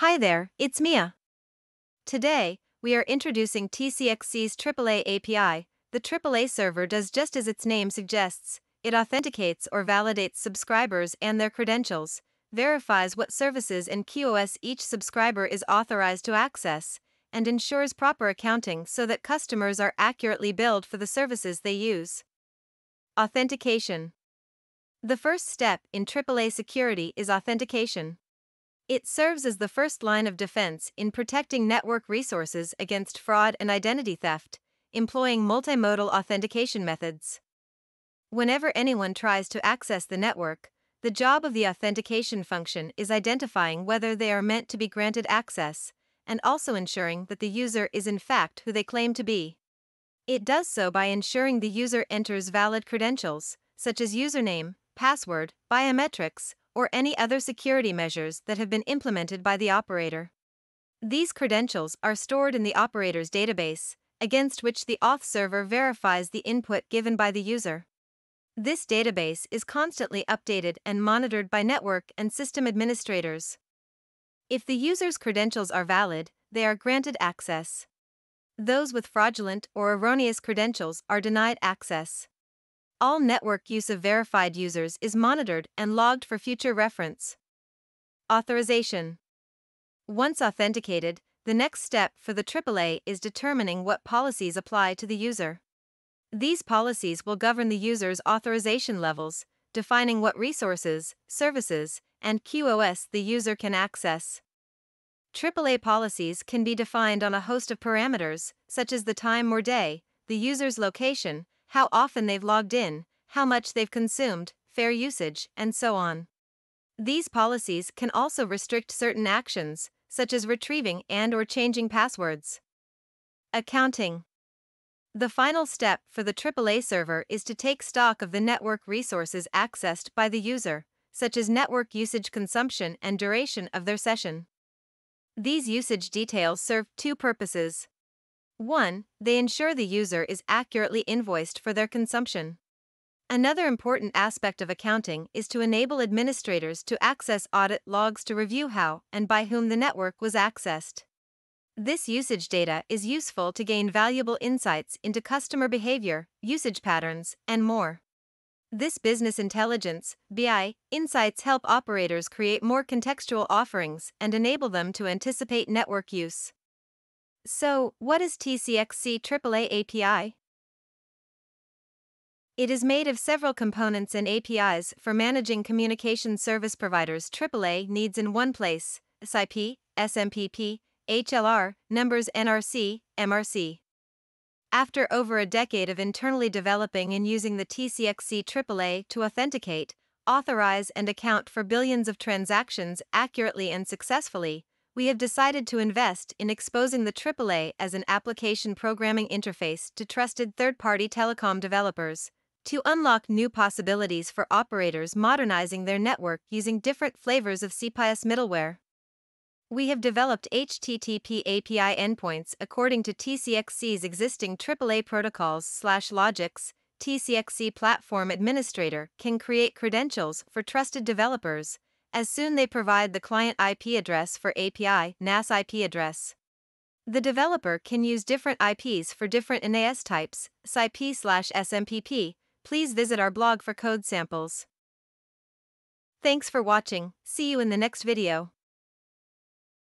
Hi there, it's Mia. Today, we are introducing TCXC's AAA API. The AAA server does just as its name suggests it authenticates or validates subscribers and their credentials, verifies what services and QoS each subscriber is authorized to access, and ensures proper accounting so that customers are accurately billed for the services they use. Authentication The first step in AAA security is authentication. It serves as the first line of defense in protecting network resources against fraud and identity theft, employing multimodal authentication methods. Whenever anyone tries to access the network, the job of the authentication function is identifying whether they are meant to be granted access, and also ensuring that the user is in fact who they claim to be. It does so by ensuring the user enters valid credentials, such as username, password, biometrics, or any other security measures that have been implemented by the operator. These credentials are stored in the operator's database, against which the auth server verifies the input given by the user. This database is constantly updated and monitored by network and system administrators. If the user's credentials are valid, they are granted access. Those with fraudulent or erroneous credentials are denied access. All network use of verified users is monitored and logged for future reference. Authorization Once authenticated, the next step for the AAA is determining what policies apply to the user. These policies will govern the user's authorization levels, defining what resources, services, and QoS the user can access. AAA policies can be defined on a host of parameters, such as the time or day, the user's location, how often they've logged in, how much they've consumed, fair usage, and so on. These policies can also restrict certain actions, such as retrieving and or changing passwords. Accounting The final step for the AAA server is to take stock of the network resources accessed by the user, such as network usage consumption and duration of their session. These usage details serve two purposes. 1. They ensure the user is accurately invoiced for their consumption. Another important aspect of accounting is to enable administrators to access audit logs to review how and by whom the network was accessed. This usage data is useful to gain valuable insights into customer behavior, usage patterns, and more. This business intelligence BI insights help operators create more contextual offerings and enable them to anticipate network use. So, what is TCXC AAA API? It is made of several components and APIs for managing communication service providers AAA needs in one place SIP, SMPP, HLR, numbers NRC, MRC. After over a decade of internally developing and using the TCXC AAA to authenticate, authorize, and account for billions of transactions accurately and successfully, we have decided to invest in exposing the AAA as an application programming interface to trusted third party telecom developers to unlock new possibilities for operators modernizing their network using different flavors of CPaaS middleware. We have developed HTTP API endpoints according to TCXC's existing AAA protocols slash logics. TCXC Platform Administrator can create credentials for trusted developers as soon they provide the client IP address for API NAS IP address. The developer can use different IPs for different NAS types, SIP slash SMPP. Please visit our blog for code samples. Thanks for watching, see you in the next video.